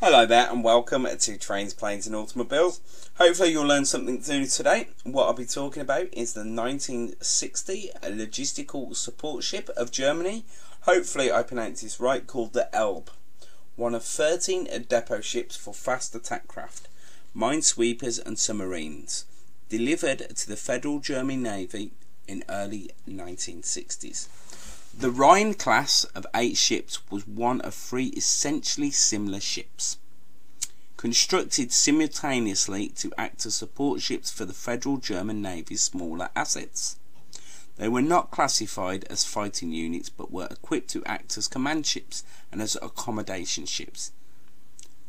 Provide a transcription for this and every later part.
Hello there and welcome to Trains, Planes and Automobiles. Hopefully you'll learn something new today. What I'll be talking about is the 1960 logistical support ship of Germany. Hopefully I pronounced this right, called the Elbe. One of 13 depot ships for fast attack craft, minesweepers and submarines. Delivered to the Federal German Navy in early 1960s. The Rhine class of eight ships was one of three essentially similar ships, constructed simultaneously to act as support ships for the Federal German Navy's smaller assets. They were not classified as fighting units but were equipped to act as command ships and as accommodation ships.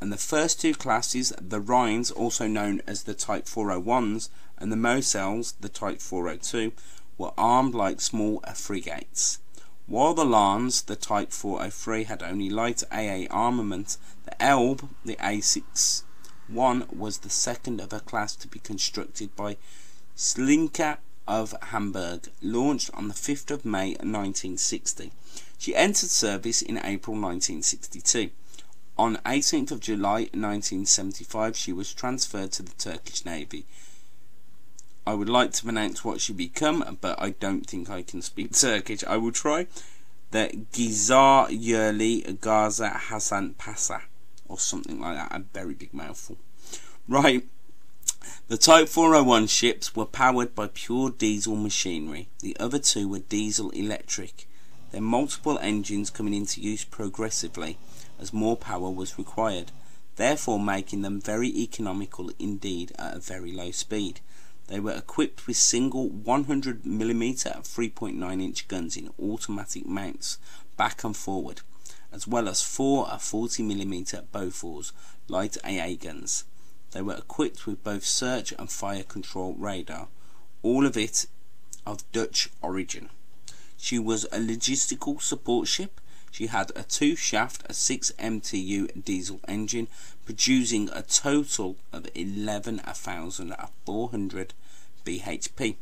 And the first two classes, the Rhines, also known as the Type 401s, and the Mosels, the Type 402, were armed like small frigates. While the Lahns, the Type 403, had only light AA armament, the Elbe, the A61, was the second of a class to be constructed by Schlieker of Hamburg, launched on the 5th of May 1960. She entered service in April 1962. On 18th of July 1975, she was transferred to the Turkish Navy. I would like to pronounce what she become, but I don't think I can speak Turkish. I will try. The Gizar Yerli Gaza Hasan Pasa, or something like that. A very big mouthful. Right. The Type 401 ships were powered by pure diesel machinery. The other two were diesel electric. Their multiple engines coming into use progressively as more power was required, therefore making them very economical indeed at a very low speed. They were equipped with single 100mm 3.9 inch guns in automatic mounts back and forward, as well as four 40mm Bofors light AA guns. They were equipped with both search and fire control radar, all of it of Dutch origin. She was a logistical support ship she had a two shaft, a 6 MTU diesel engine, producing a total of 11,400 bhp.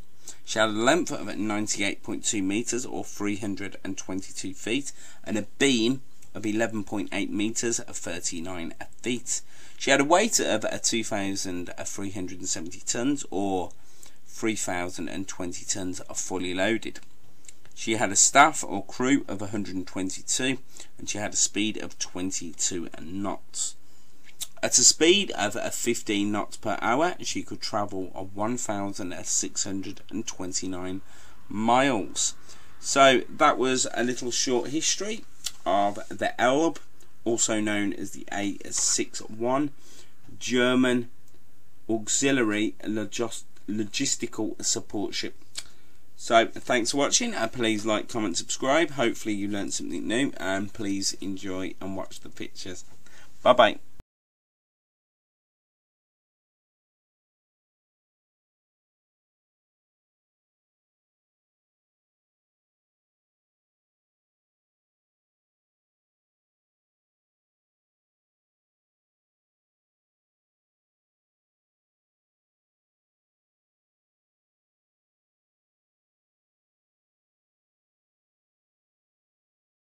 She had a length of 98.2 meters or 322 feet and a beam of 11.8 meters of 39 feet. She had a weight of 2,370 tons or 3,020 tons fully loaded. She had a staff or crew of 122 and she had a speed of 22 knots. At a speed of uh, 15 knots per hour, she could travel 1,629 miles. So that was a little short history of the Elbe, also known as the A61 German Auxiliary Logistical Support Ship. So thanks for watching and please like, comment, subscribe. Hopefully you learned something new and please enjoy and watch the pictures. Bye bye.